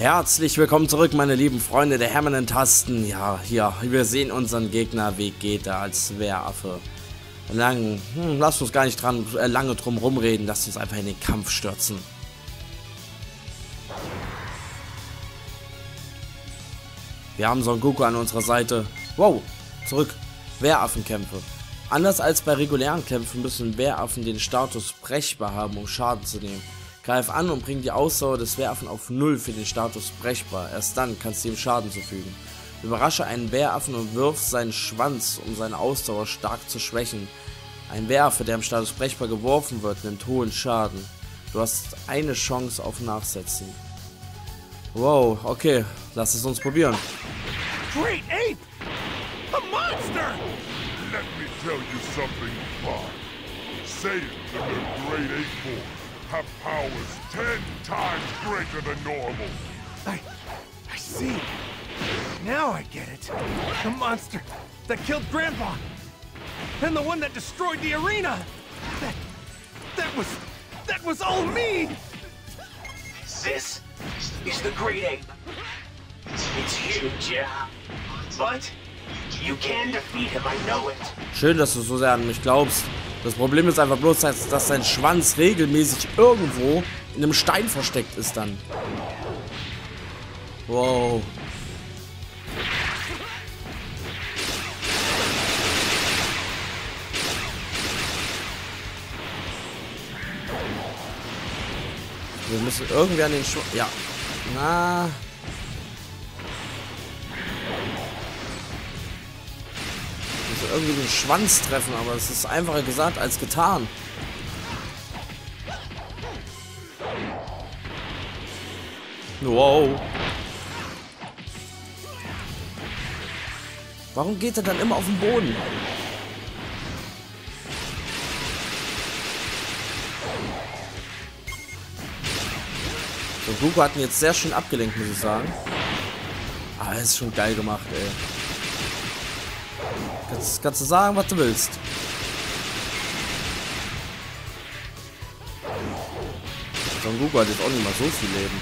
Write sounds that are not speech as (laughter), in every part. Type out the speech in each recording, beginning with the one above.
Herzlich willkommen zurück, meine lieben Freunde der Hermanen Tasten. Ja, hier, wir sehen unseren Gegner. Wie geht er als Wehraffe? Lang, hm, lasst uns gar nicht dran, äh, lange drum rumreden. Lasst uns einfach in den Kampf stürzen. Wir haben Son Goku an unserer Seite. Wow, zurück. Wehraffenkämpfe. Anders als bei regulären Kämpfen müssen Wehraffen den Status brechbar haben, um Schaden zu nehmen. Greif an und bring die Ausdauer des Wehraffen auf Null für den Status brechbar. Erst dann kannst du ihm Schaden zufügen. Überrasche einen Wehraffen und wirf seinen Schwanz, um seine Ausdauer stark zu schwächen. Ein Werfer, der im Status brechbar geworfen wird, nimmt hohen Schaden. Du hast eine Chance auf Nachsetzen. Wow, okay, lass es uns probieren. Great ape! A monster! Let me tell you something, Bob. Saiyans in the Great Ape Form have powers ten times greater than normal. I... I see. Now I get it. The monster that killed Grandpa. And the one that destroyed the arena. That... That was... That was all me! This is the Great Ape. It's huge, yeah. But Schön, dass du so sehr an mich glaubst. Das Problem ist einfach bloß, dass, dass sein Schwanz regelmäßig irgendwo in einem Stein versteckt ist dann. Wow. Wir müssen irgendwie an den Schwanz... Ja. Na... irgendwie den Schwanz treffen, aber es ist einfacher gesagt als getan. Wow. Warum geht er dann immer auf den Boden? So, Goku hat ihn jetzt sehr schön abgelenkt, muss ich sagen. Aber es ist schon geil gemacht, ey. Kannst, kannst du sagen, was du willst. Son Goku hat jetzt auch nicht mal so viel Leben.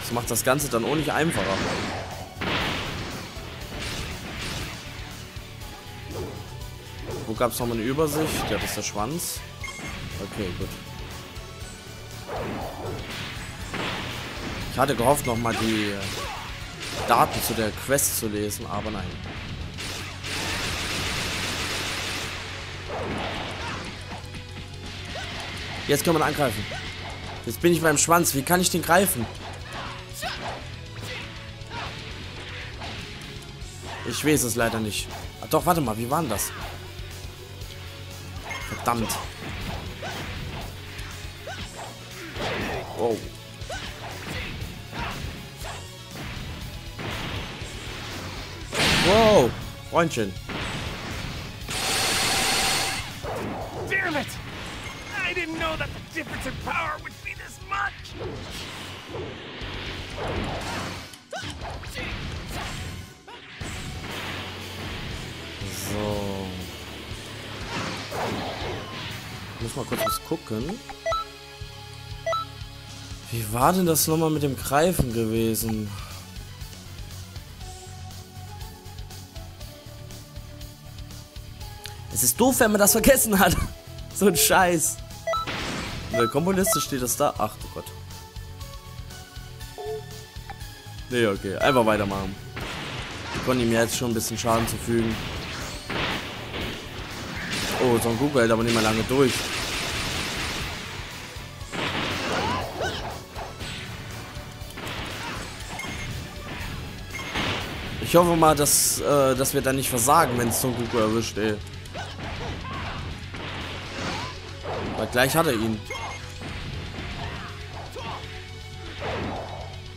Das macht das Ganze dann auch nicht einfacher. Wo gab es nochmal eine Übersicht? Ja, das ist der Schwanz. Okay, gut. Ich hatte gehofft, nochmal die Daten zu der Quest zu lesen, aber nein. Jetzt kann man angreifen. Jetzt bin ich beim Schwanz. Wie kann ich den greifen? Ich weiß es leider nicht. Ach doch, warte mal. Wie war denn das? Verdammt. Wow. Wow. Freundchen. Know that the difference in power would be this much! So. Ich muss mal kurz was gucken. Wie war denn das nochmal mit dem Greifen gewesen? Es ist doof, wenn man das vergessen hat. (laughs) so ein Scheiß. In der Komponiste steht das da. Ach du Gott. Nee, okay. Einfach weitermachen. Wir konnten ihm jetzt schon ein bisschen Schaden zufügen. Oh, Son Goku hält aber nicht mehr lange durch. Ich hoffe mal, dass, äh, dass wir da nicht versagen, wenn es Son Goku erwischt, ey. Weil gleich hat er ihn.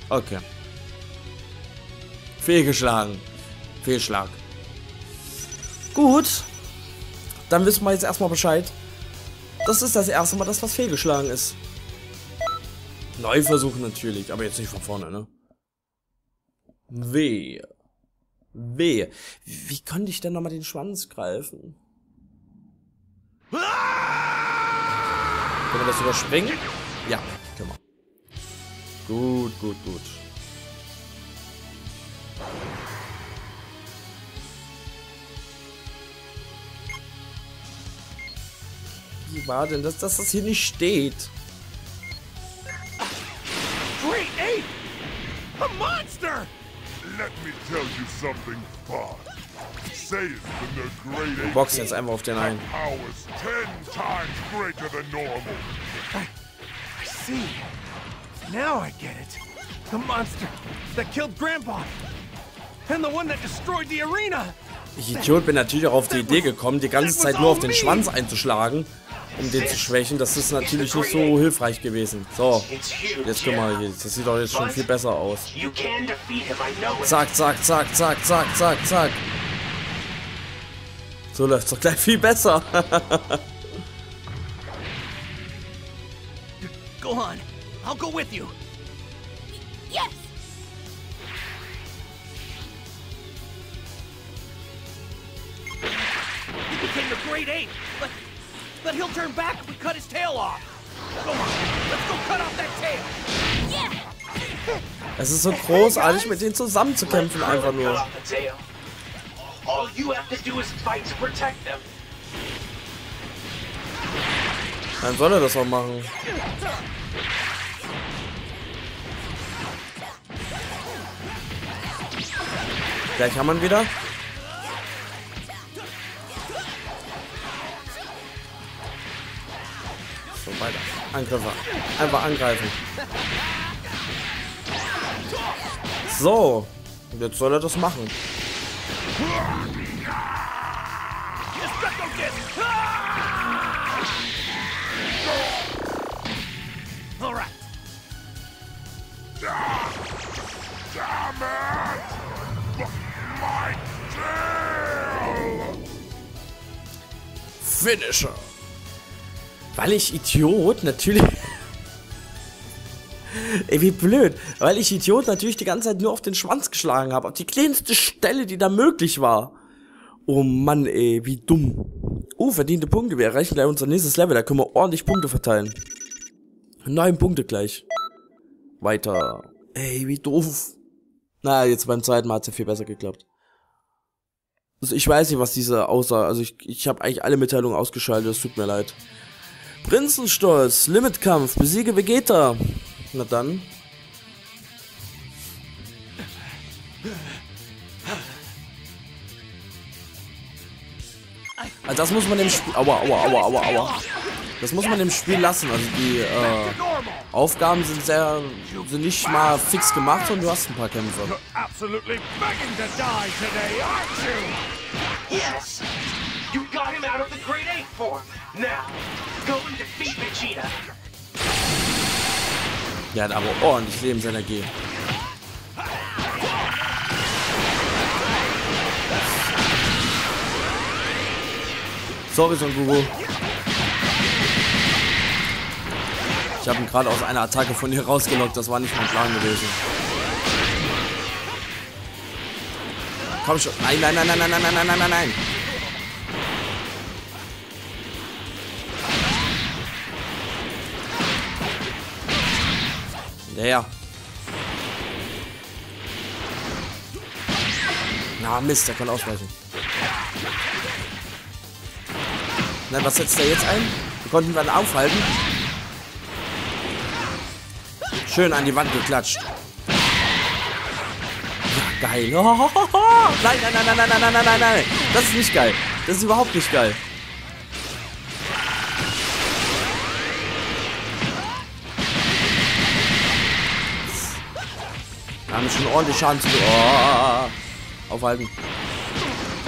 Okay. Fehlgeschlagen. Fehlschlag. Gut. Dann wissen wir jetzt erstmal Bescheid. Das ist das erste Mal, dass was fehlgeschlagen ist. Neu versuchen natürlich, aber jetzt nicht von vorne, ne? Weh. Weh. Wie konnte ich denn nochmal den Schwanz greifen? Können wir das überspringen? Gut, gut, gut. Wie war denn das, dass das hier nicht steht? Great ape! A monster! Let me tell you something. Saiyans and their great ape Boxen jetzt einfach auf den einen. powers ten times greater than normal. I see. Now I get it. The monster that killed Grandpa. And the one that destroyed the arena. Ich Idiot bin natürlich auch auf die Idee gekommen, die ganze Zeit nur auf den Schwanz einzuschlagen, um den zu schwächen. Das ist natürlich nicht so hilfreich gewesen. So, jetzt guck mal hier. Das sieht doch jetzt schon viel besser aus. Zack, zack, zack, zack, zack, zack, zack. So läuft's doch gleich viel besser. (laughs) Go on. I'll go with you. Yes! He became the great ape. But, but he'll turn back if we cut his tail off. Go on. Let's go cut off that tail. Yeah! Es ist so großartig, mit denen zusammenzukämpfen, Let einfach Krillin nur. cut off the tail. All you have to do is fight to protect them. Dann soll er das auch machen. Gleich haben wir ihn wieder. So, weiter. Angriffe. Einfach angreifen. So. Jetzt soll er das machen. Those Finisher. Weil ich Idiot natürlich. (laughs) ey, wie blöd. Weil ich Idiot natürlich die ganze Zeit nur auf den Schwanz geschlagen habe. Auf die kleinste Stelle, die da möglich war. Oh Mann, ey, wie dumm. Oh, verdiente Punkte. Wir erreichen gleich unser nächstes Level. Da können wir ordentlich Punkte verteilen. Neun Punkte gleich. Weiter. Ey, wie doof. Na, jetzt beim zweiten Mal hat es ja viel besser geklappt. Also ich weiß nicht, was diese aussah. Also ich, ich habe eigentlich alle Mitteilungen ausgeschaltet. Es tut mir leid. Prinzenstolz, Limitkampf, besiege Vegeta. Na dann. Also das muss man dem Spiel. Aua, aua, aua, aua, aua. Das muss man dem Spiel lassen. Also die äh, Aufgaben sind sehr sind nicht mal fix gemacht und du hast ein paar Kämpfe. Ja, hat aber ordentlich Lebensenergie. Sorry, Son Goku. Ich habe ihn gerade aus einer Attacke von dir rausgelockt. Das war nicht mein Plan gewesen. Komm schon. Nein, nein, nein, nein, nein, nein, nein, nein, nein, nein, nein. Der. Na Mist, der kann ausweichen. Na, was setzt er jetzt ein? Wir konnten ihn aufhalten. Schön an die Wand geklatscht. Ja, geil. Oh, Nein, nein, nein, nein, nein, nein, nein, nein, nein, nein. Das ist nicht geil. Das ist überhaupt nicht geil. Wir haben schon ordentlich Schaden zu. Oh, aufhalten.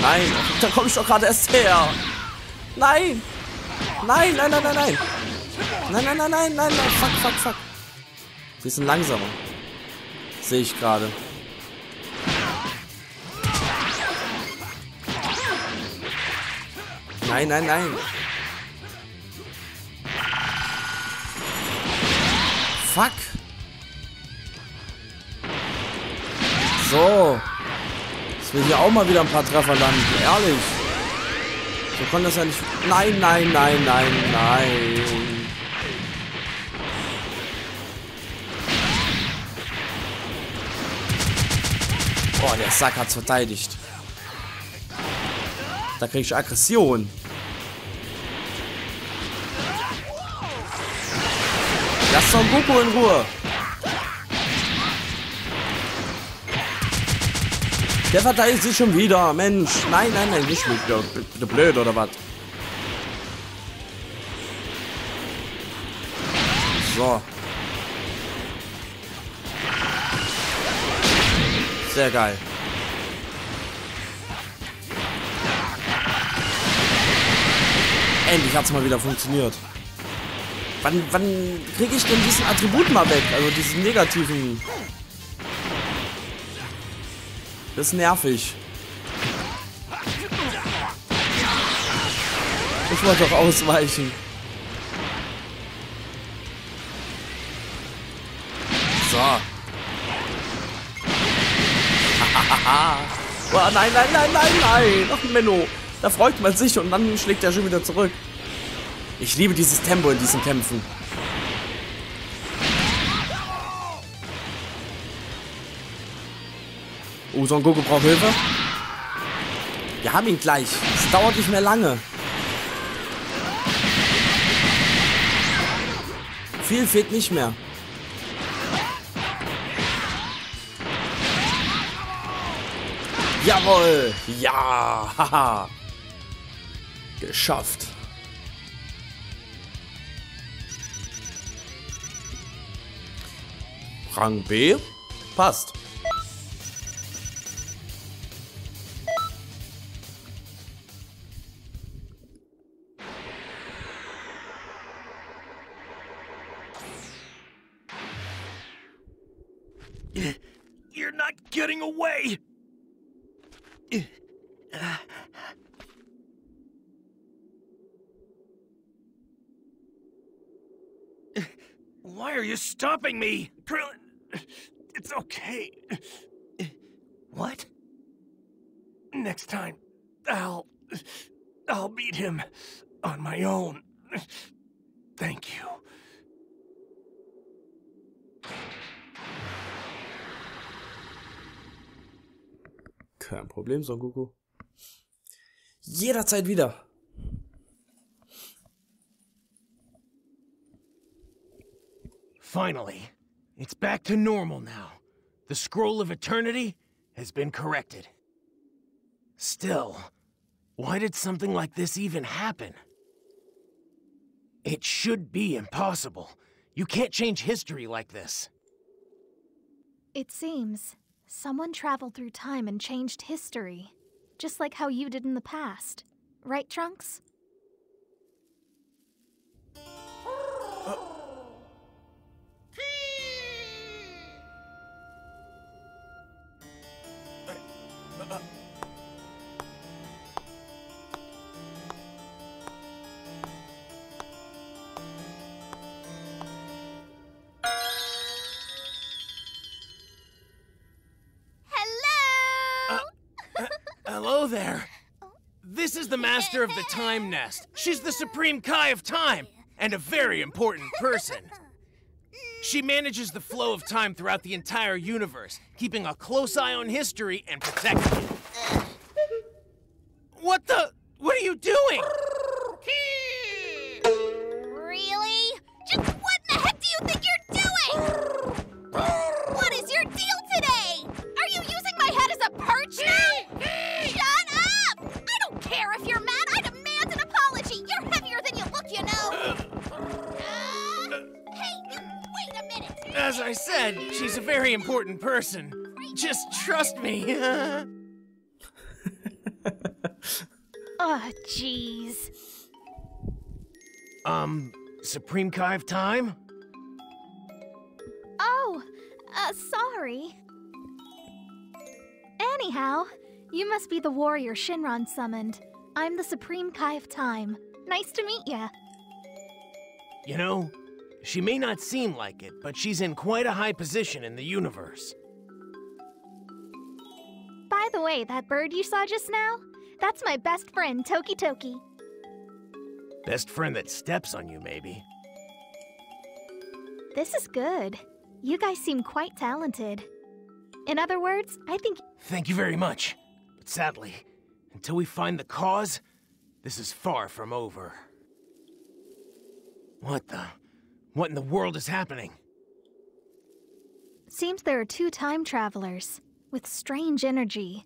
Nein, da komme ich doch gerade erst her. Nein. Nein, nein, nein, nein, nein. Nein, nein, nein, nein, nein, nein. Fuck, fuck, fuck. Bisschen langsamer. Sehe ich gerade. Nein, nein, nein. Fuck. So. Jetzt will hier auch mal wieder ein paar Treffer landen. Ehrlich. So konnte das ja nicht... Nein, nein, nein, nein, nein. Oh, der Sack hat's verteidigt. Da krieg ich Aggression. Lass Son Goku in Ruhe. Der verteidigt sich schon wieder. Mensch. Nein, nein, nein, nicht mit. Bitte blöd oder was? So. Sehr geil. Endlich hat's mal wieder funktioniert. Wann, wann kriege ich denn diesen Attribut mal weg? Also diesen negativen. Das ist nervig. Ich wollte doch ausweichen. So. Oh, nein, nein, nein, nein, nein. Ach, Menno. Da freut man sich und dann schlägt er schon wieder zurück. Ich liebe dieses Tempo in diesen Kämpfen. Oh, Son Goku braucht Hilfe. Wir haben ihn gleich. Es dauert nicht mehr lange. Viel fehlt nicht mehr. Jawohl! Ja! Haha! Geschafft. Rang B? Passt. You're not getting away! Why are you stopping me? Krillin, it's okay. What? Next time, I'll... I'll beat him on my own. Thank you. Kein Problem, Son Goku. Jederzeit wieder. Finally, it's back to normal now. The Scroll of Eternity has been corrected. Still, why did something like this even happen? It should be impossible. You can't change history like this. It seems someone traveled through time and changed history, just like how you did in the past. Right, Trunks? Hello! Uh, uh, hello there. This is the Master of the Time Nest. She's the Supreme Kai of Time, and a very important person. She manages the flow of time throughout the entire universe, keeping a close eye on history and protecting it. A very important person. Just trust me. (laughs) Oh, jeez. um, Supreme Kai of Time? Oh, uh, sorry. Anyhow, you must be the warrior Shinron summoned. I'm the Supreme Kai of Time. Nice to meet ya. You know, she may not seem like it, but she's in quite a high position in the universe. By the way, that bird you saw just now? That's my best friend, Toki Toki. Best friend that steps on you, maybe. This is good. You guys seem quite talented. In other words, I think Thank you very much. But sadly, until we find the cause, this is far from over. What the? What in the world is happening? seems there are two time travelers with strange energy,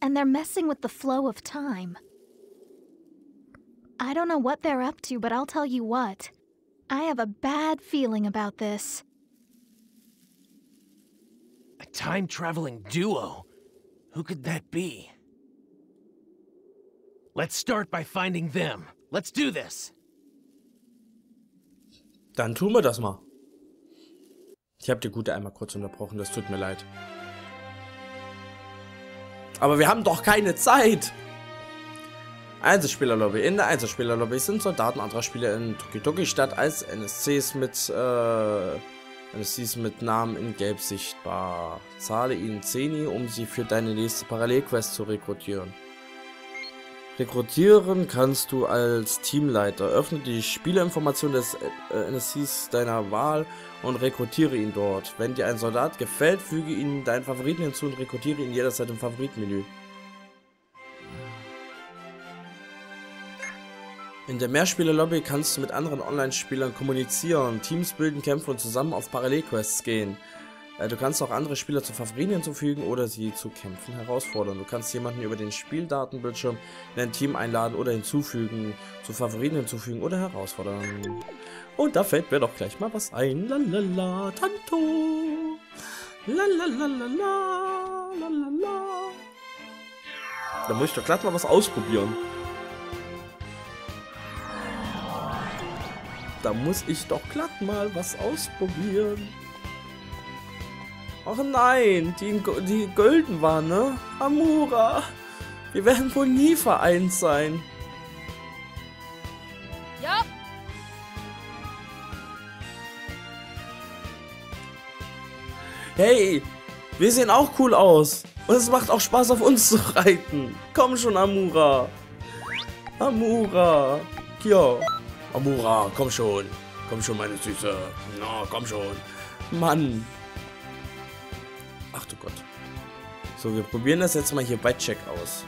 and they're messing with the flow of time. I don't know what they're up to, but I'll tell you what. I have a bad feeling about this. A time traveling duo? Who could that be? Let's start by finding them. Let's do this. Dann tun wir das mal. Ich habe die Gute einmal kurz unterbrochen, das tut mir leid. Aber wir haben doch keine Zeit! Einzelspielerlobby. In der Einzelspielerlobby sind Soldaten anderer Spieler in Tokidoki-Stadt als NSCs mit, äh, NSCs mit Namen in Gelb sichtbar. Zahle ihnen Zeni, um sie für deine nächste Parallelquest zu rekrutieren. Rekrutieren kannst du als Teamleiter. Öffne die Spielerinformation des äh, NSCs deiner Wahl und rekrutiere ihn dort. Wenn dir ein Soldat gefällt, füge ihn deinen Favoriten hinzu und rekrutiere ihn jederzeit im Favoritenmenü. In der Mehrspieler-Lobby kannst du mit anderen Online-Spielern kommunizieren, Teams bilden, kämpfen und zusammen auf Parallelquests gehen. Äh, Du kannst auch andere Spieler zu Favoriten hinzufügen oder sie zu Kämpfen herausfordern. Du kannst jemanden über den Spieldatenbildschirm in ein Team einladen oder hinzufügen, zu Favoriten hinzufügen oder herausfordern. Und da fällt mir doch gleich mal was ein. Lalala, Tanto. Lalalala, lalala. Da muss ich doch glatt mal was ausprobieren. Da muss ich doch glatt mal was ausprobieren. Ach nein, die, die Golden waren, ne? Amura. Wir werden wohl nie vereint sein. Yup. Hey, wir sehen auch cool aus. Und es macht auch Spaß, auf uns zu reiten. Komm schon, Amura. Amura. Ja. Amura, komm schon. Komm schon, meine Süße. Na, komm schon. Mann. Ach du Gott. So, wir probieren das jetzt mal hier bei Check aus.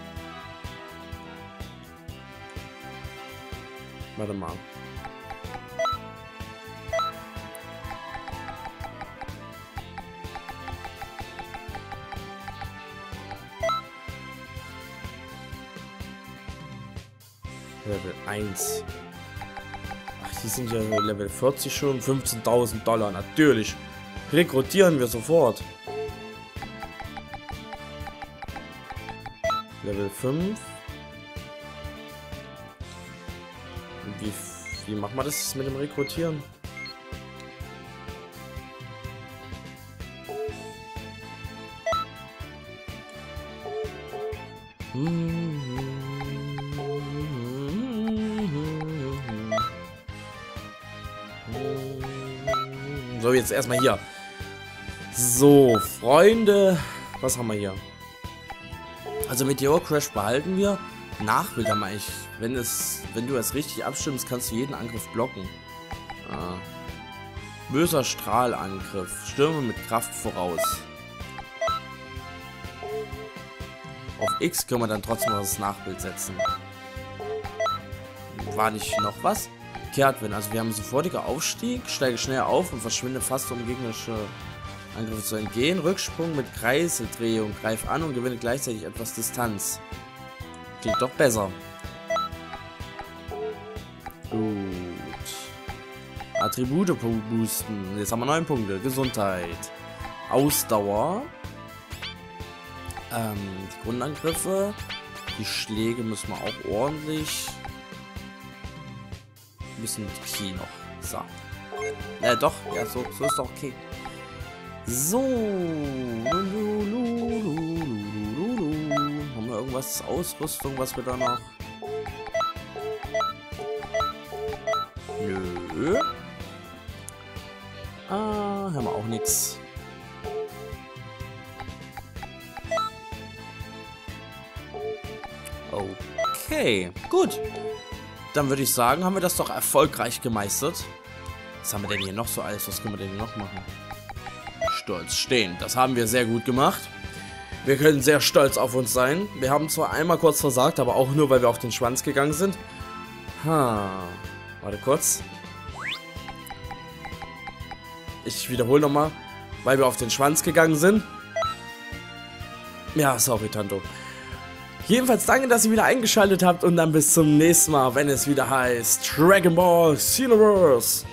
Warte mal. Level 1. Ach, die sind ja Level 40 schon. 15.000 Dollar, natürlich. Rekrutieren wir sofort. Level 5. Wie, wie macht man das mit dem Rekrutieren? So, jetzt erstmal hier. So, Freunde. Was haben wir hier? Also Meteor Crash behalten wir. Nachbild haben wir. Wenn, es, wenn du es richtig abstimmst, kannst du jeden Angriff blocken. Ah. Böser Strahlangriff. Stürme mit Kraft voraus. Auf X können wir dann trotzdem noch das Nachbild setzen. War nicht noch was? Kehrtwind. Also wir haben sofortiger Aufstieg, steige schnell auf und verschwinde fast um gegnerische Angriffe zu entgehen. Rücksprung mit Kreiseldrehung. Greif an und gewinne gleichzeitig etwas Distanz. Klingt doch besser. Gut. Attribute boosten. Jetzt haben wir neun Punkte. Gesundheit. Ausdauer. Ähm, die Grundangriffe. Die Schläge müssen wir auch ordentlich. Ein bisschen Key noch. So. Ja, doch. Ja, so, so ist doch okay. So. Haben wir irgendwas Ausrüstung, was wir da noch? Nö. Ah, haben wir auch nichts. Okay, gut. Dann würde ich sagen, haben wir das doch erfolgreich gemeistert. Was haben wir denn hier noch so alles? Was können wir denn hier noch machen? Stolz stehen. Das haben wir sehr gut gemacht. Wir können sehr stolz auf uns sein. Wir haben zwar einmal kurz versagt, aber auch nur, weil wir auf den Schwanz gegangen sind. Ha. Warte kurz. Ich wiederhole nochmal. Weil wir auf den Schwanz gegangen sind. Ja, sorry, Tanto. Jedenfalls danke, dass ihr wieder eingeschaltet habt und dann bis zum nächsten Mal, wenn es wieder heißt Dragon Ball Xenoverse.